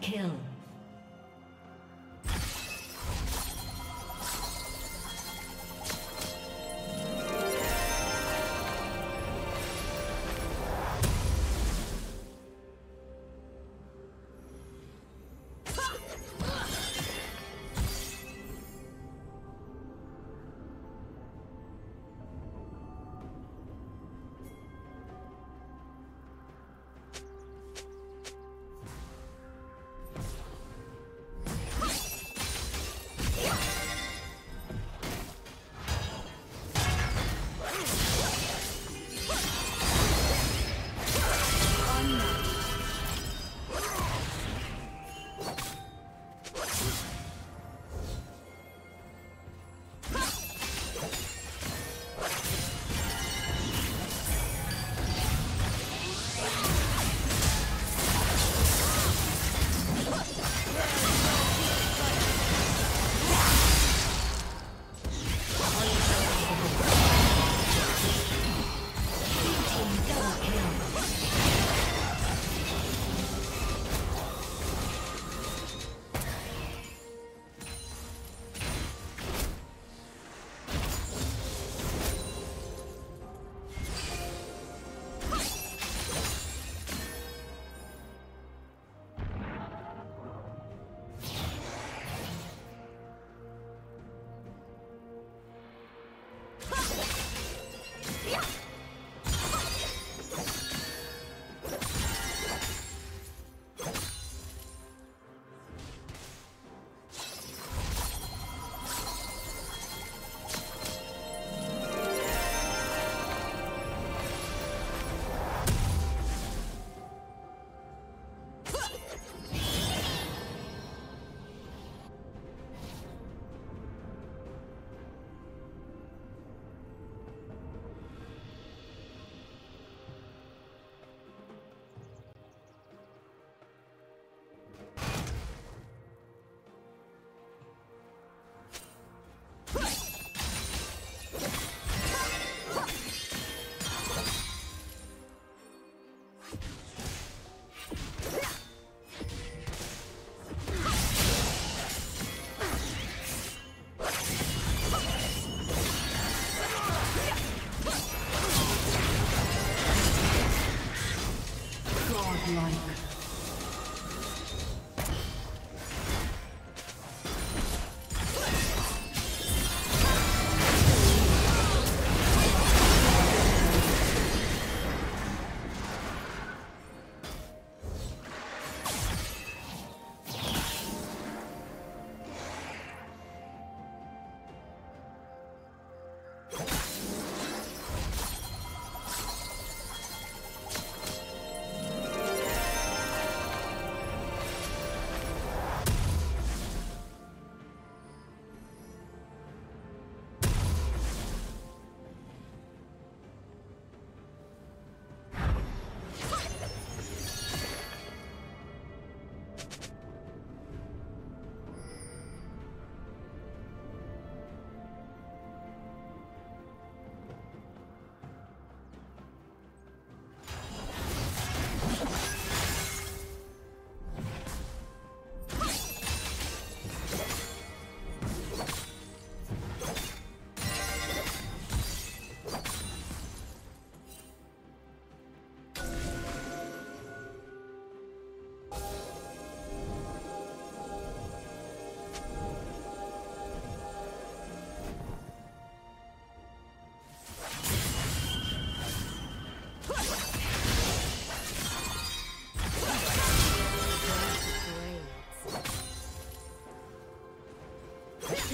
Kill.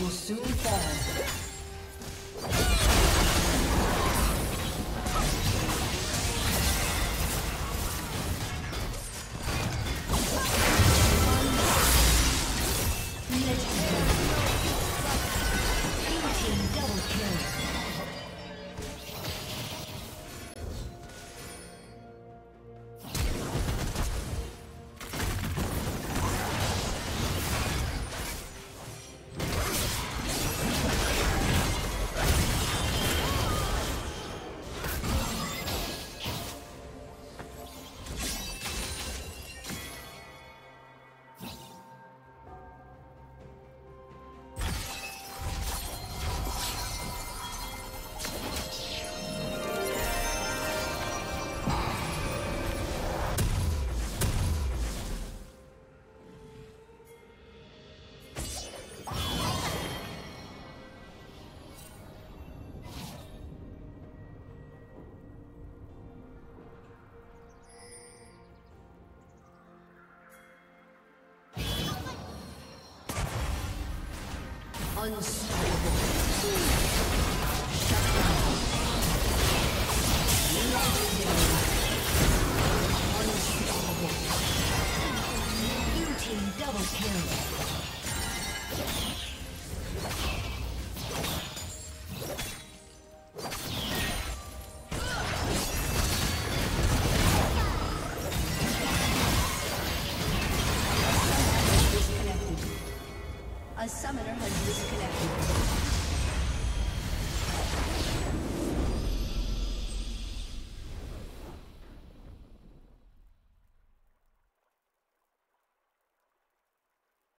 Will soon fall. Unstoppable.